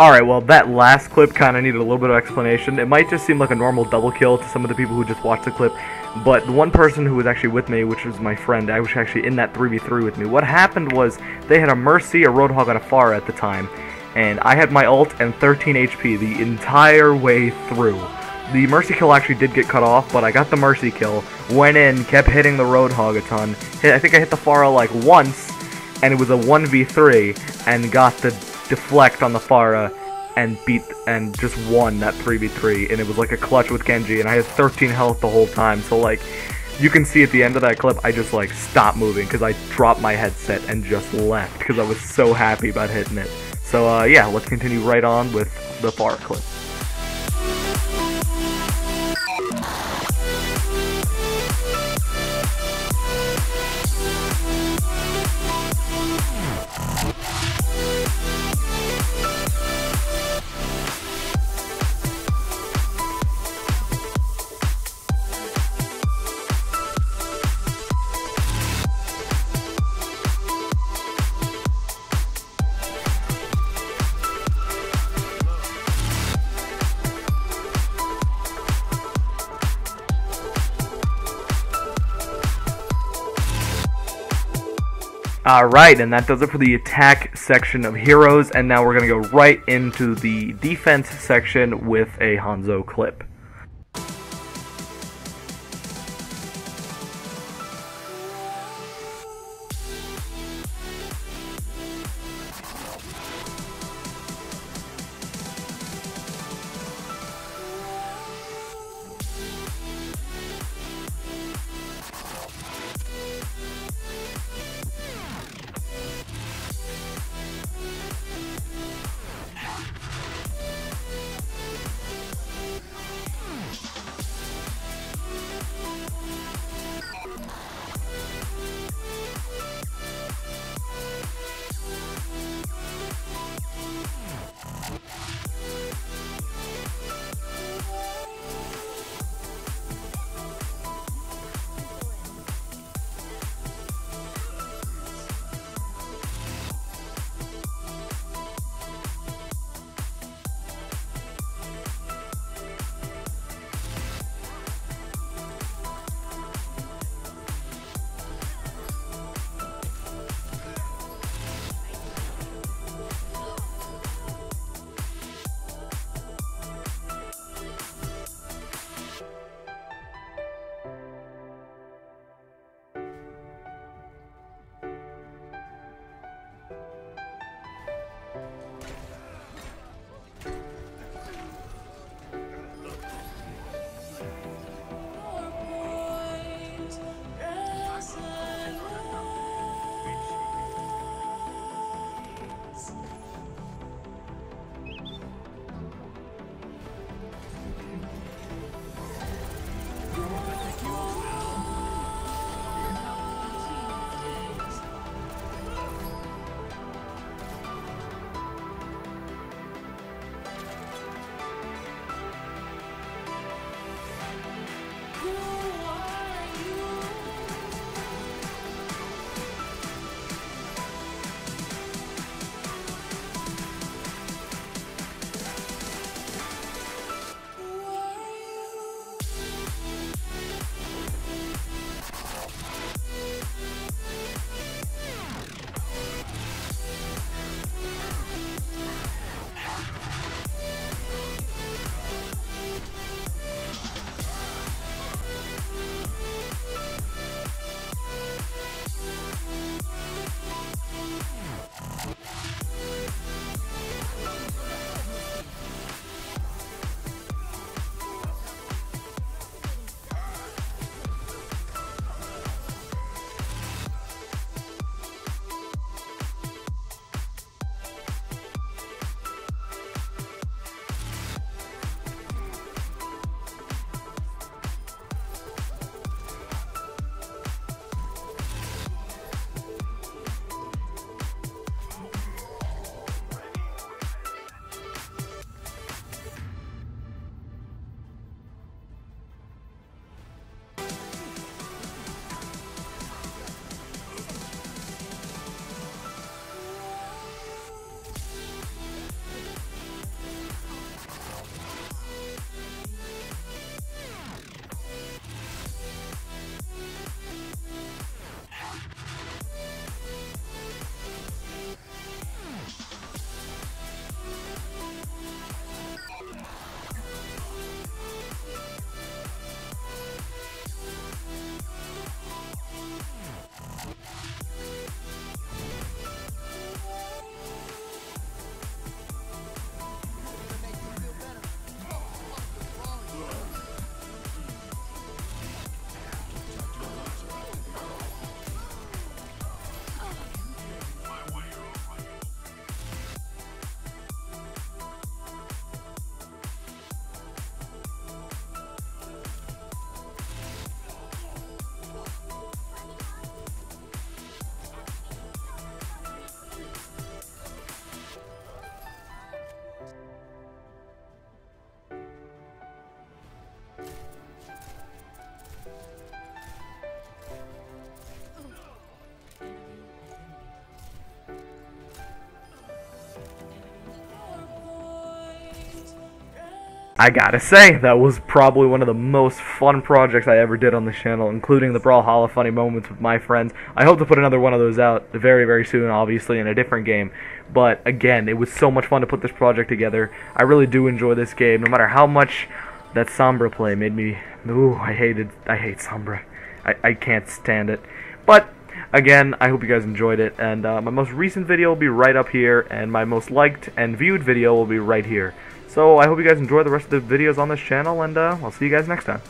Alright, well, that last clip kind of needed a little bit of explanation. It might just seem like a normal double kill to some of the people who just watched the clip, but the one person who was actually with me, which was my friend, I was actually in that 3v3 with me. What happened was they had a Mercy, a Roadhog, and a Pharah at the time, and I had my ult and 13 HP the entire way through. The Mercy kill actually did get cut off, but I got the Mercy kill, went in, kept hitting the Roadhog a ton. Hit, I think I hit the Pharah like once, and it was a 1v3, and got the deflect on the Pharah and beat and just won that 3v3 and it was like a clutch with Genji and I had 13 health the whole time so like you can see at the end of that clip I just like stopped moving because I dropped my headset and just left because I was so happy about hitting it. So uh, yeah let's continue right on with the Pharah clip Alright, and that does it for the attack section of heroes, and now we're going to go right into the defense section with a Hanzo clip. I gotta say, that was probably one of the most fun projects I ever did on the channel, including the Brawlhalla Funny Moments with my friends. I hope to put another one of those out very, very soon, obviously, in a different game. But again, it was so much fun to put this project together. I really do enjoy this game, no matter how much that Sombra play made me... Ooh, I hated... I hate Sombra. I, I can't stand it. But Again, I hope you guys enjoyed it, and uh, my most recent video will be right up here, and my most liked and viewed video will be right here. So I hope you guys enjoy the rest of the videos on this channel, and uh, I'll see you guys next time.